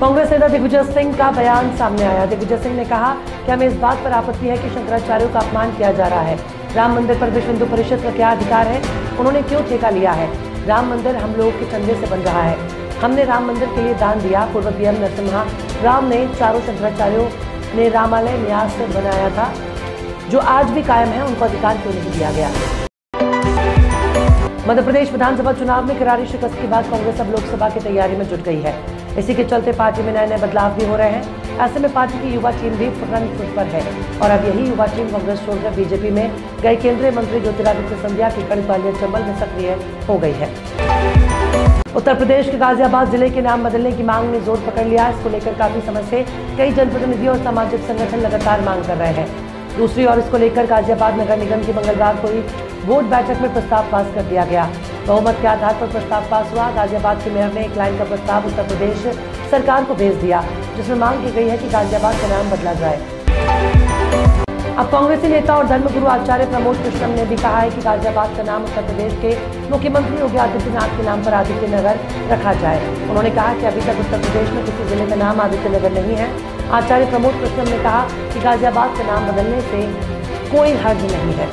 कांग्रेस नेता दिग्विजय सिंह का बयान सामने आया। दिग्विजय सिंह ने कहा कि हमें इस बात पर आपत्ति है कि शंकराचार्यों का अपमान किया जा रहा है। राम मंदिर पर विश्व हिंदू परिषद का क्या अधिकार है? उन्होंने क्यों ठेका लिया है? राम मंदिर हम लोगों के चंदे से बन रहा है। हमने राम मंदिर के लिए दान दिया। पूर्व पीएम नरसिम्हा राम ने चारों शंकराचार्यों ने रामालय न्यास बनाया था, जो आज भी कायम है, उनको अधिकार क्यों नहीं दिया गया? मध्य प्रदेश विधानसभा चुनाव में करारी शिकस्त के बाद कांग्रेस अब लोकसभा की तैयारी में जुट गई है। इसी के चलते पार्टी में नए नए बदलाव भी हो रहे हैं। ऐसे में पार्टी की युवा टीम भी फ्रंट फुट पर है। और अब यही युवा टीम कांग्रेस छोड़कर बीजेपी में गए केंद्रीय मंत्री ज्योतिरादित्य सिंधिया की कड़ी ग्वालियर चंबल में सक्रिय हो गई है। उत्तर प्रदेश के गाजियाबाद ज़िले के नाम बदलने की मांग ने ज़ोर पकड़ लिया। इसको लेकर काफ़ी समय से कई जनप्रतिनिधियों और सामाजिक संगठन लगातार मांग कर रहे हैं। दूसरी ओर इसको लेकर गाजियाबाद नगर निगम की मंगलवार को ही वोट बैठक में प्रस्ताव पास कर दिया गया। बहुमत के आधार पर प्रस्ताव पास हुआ। गाजियाबाद के मेयर ने एक लाइन का प्रस्ताव उत्तर प्रदेश सरकार को भेज दिया, जिसमें मांग की गई है कि गाजियाबाद का नाम बदला जाए। अब कांग्रेसी नेता और धर्मगुरु आचार्य प्रमोद कृष्णम ने भी कहा है कि गाजियाबाद का नाम उत्तर प्रदेश के मुख्यमंत्री योगी आदित्यनाथ के नाम पर आदित्य नगर रखा जाए। उन्होंने कहा कि अभी तक उत्तर प्रदेश में किसी ज़िले का नाम आदित्य नगर नहीं है। आचार्य प्रमोद कृष्णम ने कहा कि गाजियाबाद का नाम बदलने से कोई हर्ज नहीं है।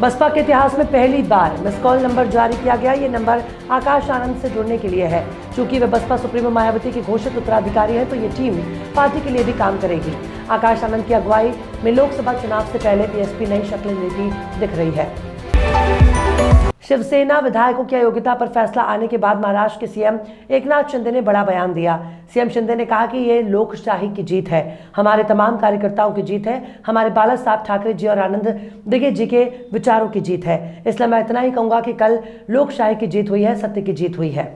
बसपा के इतिहास में पहली बार मिस कॉल नंबर जारी किया गया। ये नंबर आकाश आनंद से जुड़ने के लिए है। चूँकि वे बसपा सुप्रीमो मायावती की घोषित उत्तराधिकारी है तो ये टीम पार्टी के लिए भी काम करेगी। आकाश आनंद की अगुवाई में लोकसभा चुनाव से पहले बीएसपी नई शक्ल लेती दिख रही है। शिवसेना विधायकों की अयोग्यता पर फैसला आने के बाद महाराष्ट्र के सीएम एकनाथ शिंदे ने बड़ा बयान दिया। सीएम शिंदे ने कहा कि ये लोकशाही की जीत है। हमारे तमाम कार्यकर्ताओं की जीत है। हमारे बाला साहब ठाकरे जी और आनंद दिगे जी के विचारों की जीत है। इसलिए मैं इतना ही कहूँगा कि कल लोकशाही की जीत हुई है, सत्य की जीत हुई है।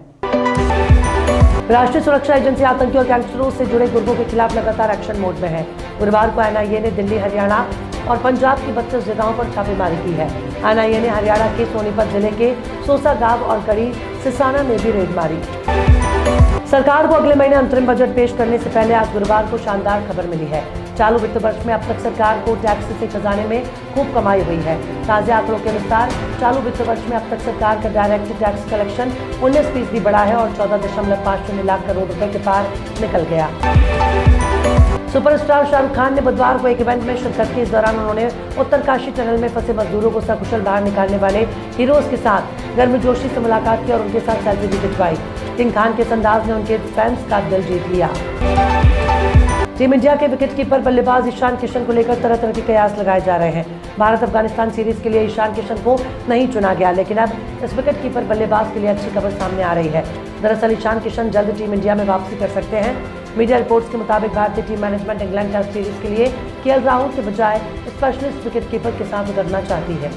राष्ट्रीय सुरक्षा एजेंसी आतंकियों और गैंगस्टरों से जुड़े गुर्गों के खिलाफ लगातार एक्शन मोड में है। गुरुवार को एनआईए ने दिल्ली, हरियाणा और पंजाब की बत्तीस जगहों पर छापेमारी की है। एनआईए ने हरियाणा के सोनीपत ज़िले के सोसा गाँव और कड़ी सिसाना में भी रेड मारी। सरकार को अगले महीने अंतरिम बजट पेश करने से पहले आज गुरुवार को शानदार खबर मिली है। चालू वित्त वर्ष में अब तक सरकार को टैक्स से खजाने में खूब कमाई हुई है। ताज़ा आंकड़ों के अनुसार, चालू वित्त वर्ष में अब तक सरकार का डायरेक्ट टैक्स कलेक्शन उन्नीस फ़ीसदी बढ़ा है और चौदह दशमलव पाँच शून्य लाख करोड़ रुपए के पार निकल गया। सुपरस्टार शाहरुख खान ने बुधवार को एक इवेंट में शिरकत की। इस दौरान उन्होंने उत्तरकाशी टनल में फंसे मजदूरों को सकुशल बाहर निकालने वाले हीरोज के साथ गर्मजोशी से मुलाकात की और उनके साथ सेल्फी भी खिंचवाई। किंग खान के अंदाज ने उनके फैंस का दिल जीत लिया। टीम इंडिया के विकेटकीपर बल्लेबाज ईशान किशन को लेकर तरह तरह के कयास लगाए जा रहे हैं। भारत अफ़गानिस्तान सीरीज़ के लिए ईशान किशन को नहीं चुना गया, लेकिन अब इस विकेटकीपर बल्लेबाज के लिए अच्छी खबर सामने आ रही है। दरअसल ईशान किशन जल्द टीम इंडिया में वापसी कर सकते हैं। मीडिया रिपोर्ट्स के मुताबिक भारतीय team management England test series के लिए केएल राहुल के बजाय स्पेशलिस्ट विकेट कीपर के साथ उतरना चाहती है।